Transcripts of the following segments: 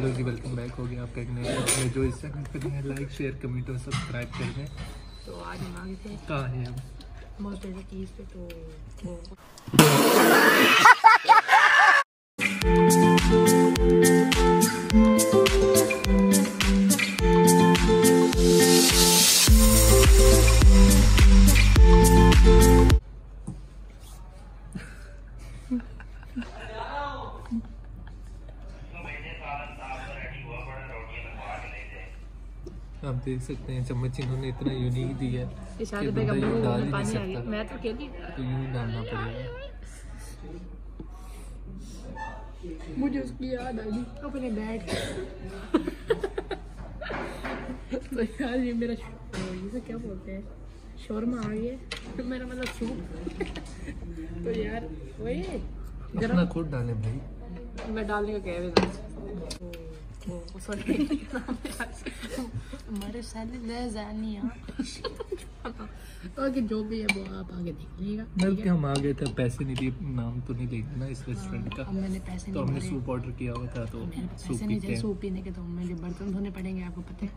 Hello जी welcome back हो गया आपका एक नए में जो इस चैनल पर है लाइक शेयर कमेंट और सब्सक्राइब कर। दें तो आज हम आ गए थे कहाँ हैं हम मोस्ट चीज़ पे तो आप देख सकते हैं चम्मच इन्होंने इतना यूनिक दिया है कि बंदा यूँ डाल ही नहीं सकता। मैं तो अकेली तो यूँ ही डालना पड़ेगा। मुझे उसकी याद आ गई। अपने बैठ तो यार ये मेरा तो क्या बोलते हैं? शोरमा आ गया तो मेरा मतलब सूप। तो यार वही। अपना खुद डालें भाई। मैं डालने का कह रहा हमारे साले ले ओके जो भी है वो आप आगे देख लीजिएगा। हम आ गए थे पैसे नहीं दिए? नाम तो नहीं लेंगे ना इस रेस्टोरेंट का। मैंने पैसे तो हमने सूप ऑर्डर किया हुआ था तो सूप पैसे नहीं पीते थे हैं। सूप पीने के तो मुझे बर्तन धोने पड़ेंगे आपको पता है।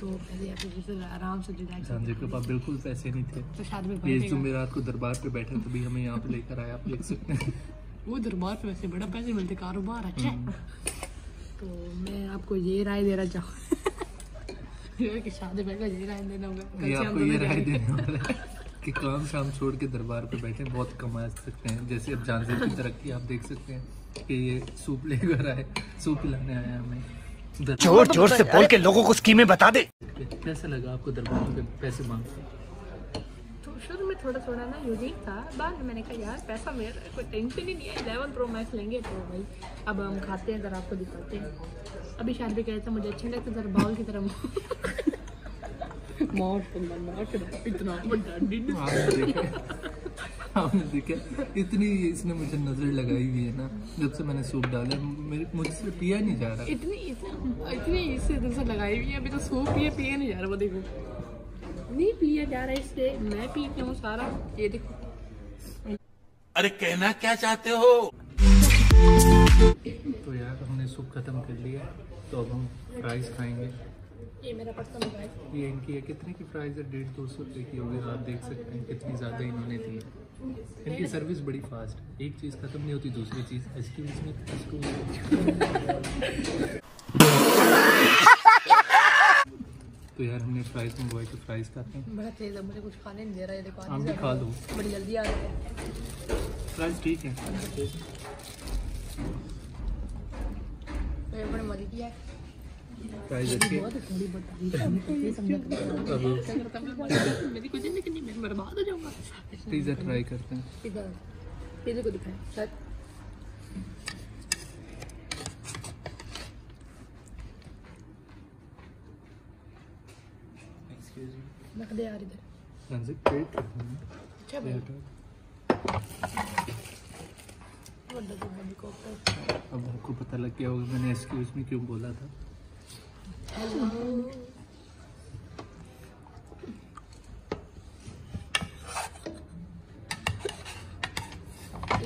तो पहले आप आराम से रिलैक्स के पास बिल्कुल पैसे नहीं थे। तो में ये जुमेरात को दरबार पे बैठे तभी हमें यहाँ पे लेकर आए आप देख सकते हैं। वो दरबार पे वैसे बड़ा पैसे मिलते कारोबार अच्छा हम्म। है तो मैं आपको ये राय देना चाहूँ कि शादी में ये राय देना होगा ये आपको ये राय। देने कि काम शाम छोड़ के दरबार पे बैठे बहुत कमा सकते हैं जैसे अब जानजे की तरक्की आप देख सकते हैं कि ये सूप लेकर आए सूप पिलाने आया हमें ज़ोर ज़ोर से बोल के लोगों को स्कीमें बता दे कैसा लगा आपको दरबार पे पैसे मांग के? तो शुरू में थोड़ा थोड़ा ना यूनिक था। बाद में मैंने कहा यार पैसा मेरा कोई टेंशन ही नहीं है इलेवन प्रो मैक्स लेंगे तो भाई अब हम खाते हैं जरा आपको दिखाते हैं। अभी शायद भी कहते मुझे अच्छे लगते जरा बाउल की तरह मौत मौत इतना बड़ा आपने देखा इतनी इसने मुझे नज़र लगाई हुई है ना जब से मैंने सूप डाला मेरे मुझसे पिया नहीं जा रहा। इतनी इतनी इतनी इससे लगाई हुई है अभी तो सूप पिए पिए नहीं जा रहा वो देखो। पिया जा रहा है इससे मैं पीती हूँ सारा? ये देखो। अरे कहना क्या चाहते हो? तो यार हमने सूप खत्म कर लिया तो अब हम फ्राइज खाएँगे। ये मेरा पर्सन है। ये इनकी है कितने की प्राइस है? डेढ़ दो सौ रुपये की होगी आप देख सकते हैं कितनी ज़्यादा इन्होंने दी है। इनकी सर्विस बड़ी फास्ट है। एक चीज़ खत्म नहीं होती दूसरी चीज़ एक्सक्यूज में तो यार हमने फ्राइज मंगवाई तो फ्राइज खाते हैं। बड़ा तेज है मुझे कुछ खाने नहीं दे रहा है देखो आप भी खा लो। बड़ी जल्दी आ रहा है। फ्राइज ठीक है। तो बड़े मज़े किया है। अच्छी अब क्या करता मैं मेरी कुछ नहीं करनी मैं बर्बाद हो जाऊँगा। पिज़्ज़ा ट्राई करते हैं। इधर पिज़्ज़ा को दिखाएँ शायद रख दे यार इधर। जी पेट अच्छा भाई। तो अब आपको पता लग गया होगा मैंने एक्सक्यूज में क्यों बोला था।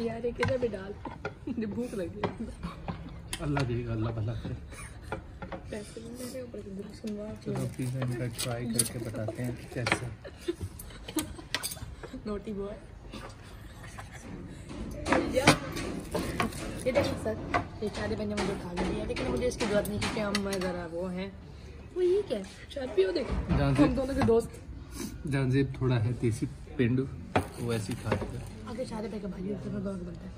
यार ये किधर भी डाल। भूख लगी। अल्लाह देगा अल्लाह भला करे। चलो पिज़्ज़ा इनका ट्राई करके बताते हैं कैसे नोटी बॉय ये देखो सर ये शादी पहले मुझे उठा लिया लेकिन मुझे इसकी ज़रूरत नहीं क्योंकि हम ज़रा वो हैं। वो ये क्या है? शायद भी वो देखो से हम दोनों के दोस्त। जानजेब थोड़ा है देसी पेंडू वो ऐसे ही खाता है। आगे शादी पे के भाई मैं दोनों बनता है।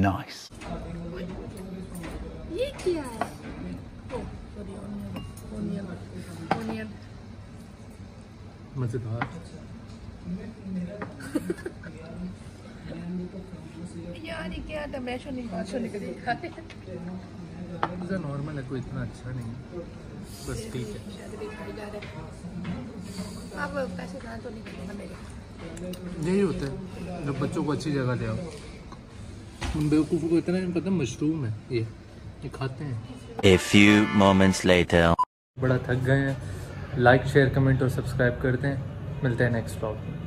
नाइस ये क्या है? मज़ेदार यार ये क्या था? निकल गया पिज़्ज़ा नॉर्मल है कोई इतना अच्छा नहीं बस ठीक है। हैं आप पैसे तो नहीं मेरे यही होता है जब बच्चों को अच्छी जगह ले आओ। उन बेवकूफ़ों को इतना नहीं पता मशरूम है ये। खाते हैं। A few moments later. बड़ा थक गए हैं। लाइक शेयर कमेंट और सब्सक्राइब करते हैं। मिलते हैं नेक्स्ट ब्लॉग में।